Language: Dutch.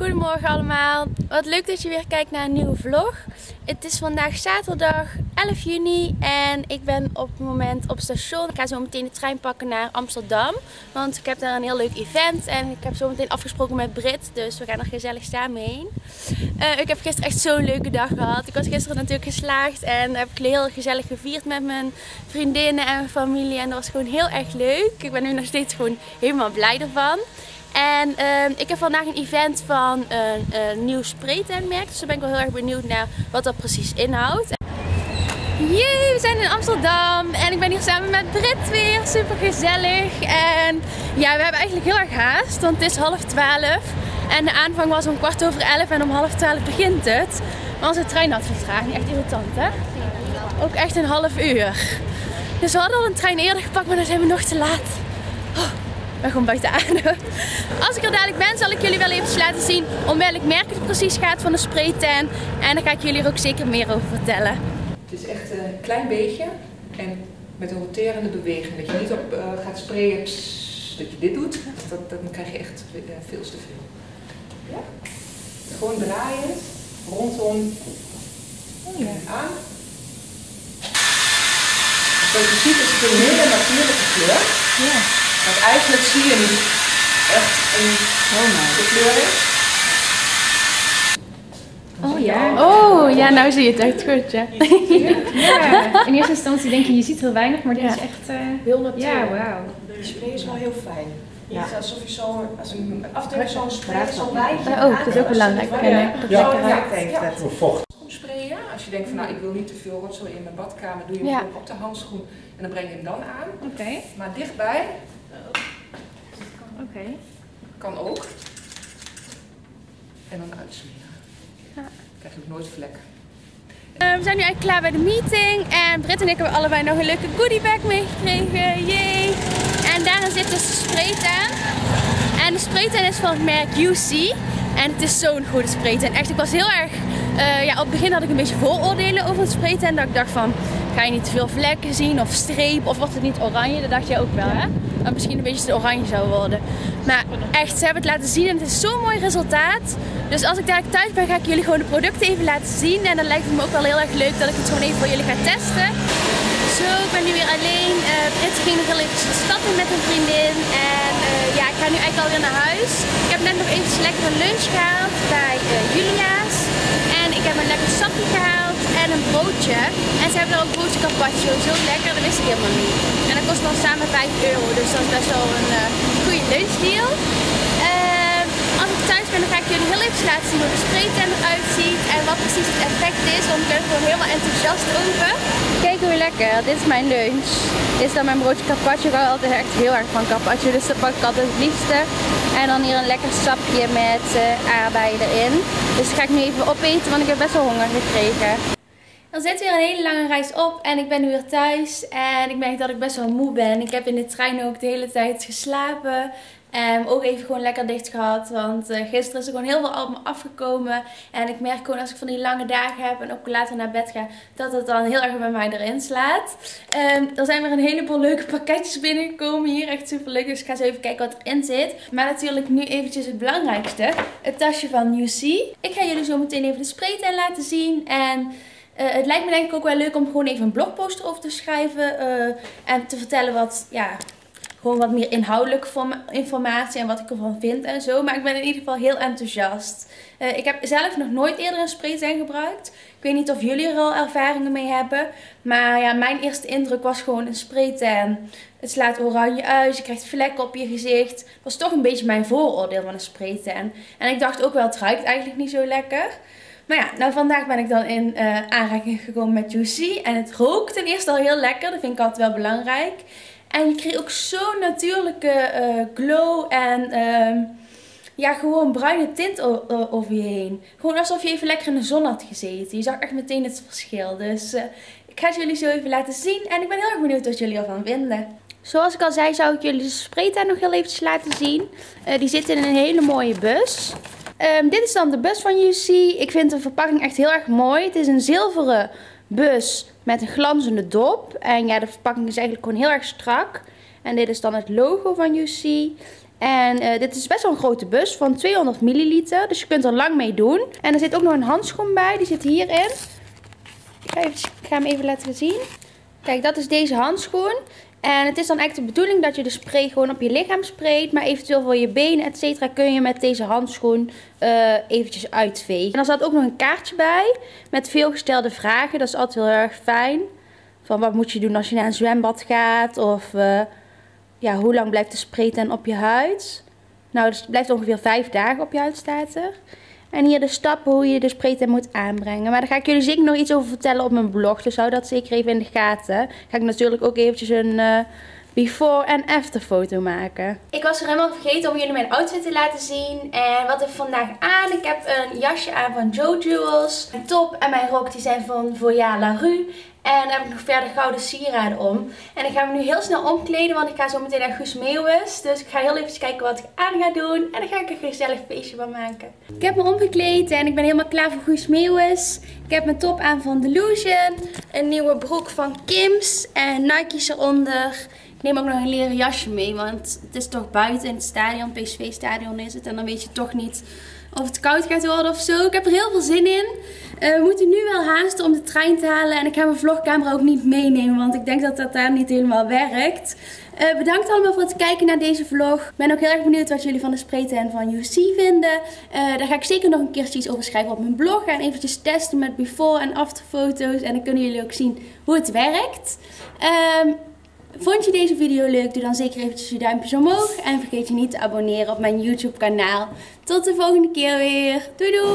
Goedemorgen allemaal. Wat leuk dat je weer kijkt naar een nieuwe vlog. Het is vandaag zaterdag 11 juni en ik ben op het moment op station. Ik ga zo meteen de trein pakken naar Amsterdam. Want ik heb daar een heel leuk event en ik heb zo meteen afgesproken met Brit. Dus we gaan er gezellig samen heen. Uh, ik heb gisteren echt zo'n leuke dag gehad. Ik was gisteren natuurlijk geslaagd en heb ik heel gezellig gevierd met mijn vriendinnen en mijn familie. En dat was gewoon heel erg leuk. Ik ben nu nog steeds gewoon helemaal blij ervan. En uh, ik heb vandaag een event van een, een nieuw spraytentmerk. Dus daar ben ik wel heel erg benieuwd naar wat dat precies inhoudt. Jee, we zijn in Amsterdam en ik ben hier samen met Brit weer. Super gezellig. En ja, we hebben eigenlijk heel erg haast, want het is half twaalf. En de aanvang was om kwart over elf en om half twaalf begint het. Maar onze trein had vertraging. Echt irritant, hè? Ook echt een half uur. Dus we hadden al een trein eerder gepakt, maar dan zijn we nog te laat. Oh ben gewoon buiten adem. Als ik er dadelijk ben, zal ik jullie wel even laten zien om welk merk het precies gaat van de spraytan. En dan ga ik jullie er ook zeker meer over vertellen. Het is echt een klein beetje en met een roterende beweging. Dat je niet op uh, gaat sprayen, dat je dit doet, dat, dan krijg je echt uh, veel te veel. Ja? Gewoon draaien, rondom oh, ja. aan. Zoals je ziet is het een hele natuurlijke kleur. Ja. Want eigenlijk zie je niet echt een de kleur Oh ja. Oh ja, nou zie je het echt goed, ja. ja. In eerste instantie denk je, je ziet heel weinig, maar dit is echt... Uh, heel natuurlijk. Ja, wauw. De spray is wel heel fijn. Ja. Het is alsof je zo, als een afdeling zo'n spray zo wijd. Oh, dat is ook belangrijk. Ja, ja. ja. het. Vocht. Sprayen, als je denkt van nou ik wil niet te veel rotzooi in mijn badkamer, doe je hem op de handschoen en dan breng je hem dan aan. Oké. Maar dichtbij Oké. Kan ook. En dan uitsmeren. Ja. Krijg je ook nooit vlekken. Uh, we zijn nu eigenlijk klaar bij de meeting en Britt en ik hebben allebei nog een leuke goodiebag meegekregen. Yay! En daarin zit dus de spraytan. En de spraytan is van het merk UC. En het is zo'n goede spraytan. Echt, ik was heel erg... Uh, ja, op het begin had ik een beetje vooroordelen over het spraytan. Dat ik dacht van, ga je niet te veel vlekken zien of streep of wordt het niet oranje? Dat dacht je ook wel, hè? Dat misschien een beetje te oranje zou worden. Maar echt, ze hebben het laten zien en het is zo'n mooi resultaat. Dus als ik daar thuis ben, ga ik jullie gewoon de producten even laten zien. En dan lijkt het me ook wel heel erg leuk dat ik het gewoon even voor jullie ga testen. Zo, ik ben nu weer alleen. Uh, ging nog even stappen met een vriendin. En uh, ja, ik ga nu eigenlijk alweer naar huis. Ik heb net nog even lekkere lunch gehaald bij uh, Julia's. En ik heb een lekker sapje gehaald en een broodje. En ze hebben er ook broodje carpaccio. Zo lekker, dat wist ik helemaal niet. En dat kost dan samen 5 euro. Dus dat is best wel een goede lunchdeal. Ehm, als ik thuis ben, dan ga ik jullie heel even laten zien hoe de spraytent eruit ziet. En wat precies het effect is. Want ik ben er gewoon helemaal enthousiast over. Kijk hoe lekker. Dit is mijn lunch. Dit is dan mijn broodje carpaccio. Ik hou altijd echt heel erg van carpaccio. Dus dat pak ik altijd het liefste. En dan hier een lekker sapje met uh, aardbeien erin. Dus dat ga ik nu even opeten, want ik heb best wel honger gekregen. Er zit weer een hele lange reis op en ik ben nu weer thuis. En ik merk dat ik best wel moe ben. Ik heb in de trein ook de hele tijd geslapen. En ook even gewoon lekker dicht gehad. Want uh, gisteren is er gewoon heel veel op me afgekomen. En ik merk gewoon als ik van die lange dagen heb en ook later naar bed ga. Dat het dan heel erg bij mij erin slaat. Um, er zijn weer een heleboel leuke pakketjes binnengekomen hier. Echt super leuk. Dus ik ga zo even kijken wat erin zit. Maar natuurlijk nu eventjes het belangrijkste. Het tasje van UC. Ik ga jullie zo meteen even de spraytent laten zien. En... Uh, het lijkt me denk ik ook wel leuk om gewoon even een blogpost over te schrijven. Uh, en te vertellen wat, ja, gewoon wat meer inhoudelijke informatie en wat ik ervan vind en zo. Maar ik ben in ieder geval heel enthousiast. Uh, ik heb zelf nog nooit eerder een spraytan gebruikt. Ik weet niet of jullie er al ervaringen mee hebben. Maar ja, mijn eerste indruk was gewoon een spraytan. Het slaat oranje uit, je krijgt vlekken op je gezicht. Dat was toch een beetje mijn vooroordeel van een spraytan. En ik dacht ook wel, het ruikt eigenlijk niet zo lekker. Maar ja, nou vandaag ben ik dan in uh, aanraking gekomen met Juicy. En het rookt ten eerste al heel lekker. Dat vind ik altijd wel belangrijk. En je kreeg ook zo'n natuurlijke uh, glow en uh, ja, gewoon bruine tint over je heen. Gewoon alsof je even lekker in de zon had gezeten. Je zag echt meteen het verschil. Dus uh, ik ga het jullie zo even laten zien. En ik ben heel erg benieuwd wat jullie ervan vinden. Zoals ik al zei, zou ik jullie de spraytuin nog heel eventjes laten zien. Die zit in een hele mooie bus. Um, dit is dan de bus van UC. Ik vind de verpakking echt heel erg mooi. Het is een zilveren bus met een glanzende dop. En ja, de verpakking is eigenlijk gewoon heel erg strak. En dit is dan het logo van UC. En eh, dit is best wel een grote bus van 200 milliliter. Dus je kunt er lang mee doen. En er zit ook nog een handschoen bij. Die zit hierin. Ik ik ga hem even laten zien. Kijk, dat is deze handschoen. En het is dan eigenlijk de bedoeling dat je de spray gewoon op je lichaam sprayt. Maar eventueel voor je benen, et cetera, kun je met deze handschoen uh, eventjes uitvegen. En er zat ook nog een kaartje bij met veel gestelde vragen. Dat is altijd heel erg fijn. Van wat moet je doen als je naar een zwembad gaat? Of uh, ja, hoe lang blijft de spray dan op je huid? Nou, dus het blijft ongeveer vijf dagen op je huid staat er. En hier de stappen hoe je de spraytan moet aanbrengen. Maar daar ga ik jullie zeker nog iets over vertellen op mijn blog. Dus hou dat zeker even in de gaten. Ga ik natuurlijk ook eventjes een uh, before en after foto maken. Ik was er helemaal vergeten om jullie mijn outfit te laten zien. En wat heb ik vandaag aan? Ik heb een jasje aan van Joe Jewels. Mijn top en mijn rok die zijn van Voya La Rue. En dan heb ik nog verder gouden sieraden om. En ik ga me nu heel snel omkleden, want ik ga zo meteen naar Guus Meeuwis. Dus ik ga heel even kijken wat ik aan ga doen. En dan ga ik een gezellig feestje van maken. Ik heb me omgekleed en ik ben helemaal klaar voor Guus Meeuwis. Ik heb mijn top aan van Delusion. Een nieuwe broek van Kim's en Nike's eronder. Ik neem ook nog een leren jasje mee, want het is toch buiten in het stadion, PSV-stadion is het. En dan weet je toch niet of het koud gaat worden of zo. Ik heb er heel veel zin in. Uh, we moeten nu wel haasten om de trein te halen. En ik ga mijn vlogcamera ook niet meenemen, want ik denk dat dat daar niet helemaal werkt. Uh, bedankt allemaal voor het kijken naar deze vlog. Ik ben ook heel erg benieuwd wat jullie van de spraytan van UC vinden. Uh, daar ga ik zeker nog een keer iets over schrijven op mijn blog. En eventjes testen met before en after foto's. En dan kunnen jullie ook zien hoe het werkt. Uh, Vond je deze video leuk? Doe dan zeker eventjes je duimpjes omhoog. En vergeet je niet te abonneren op mijn YouTube kanaal. Tot de volgende keer weer. Doei doei!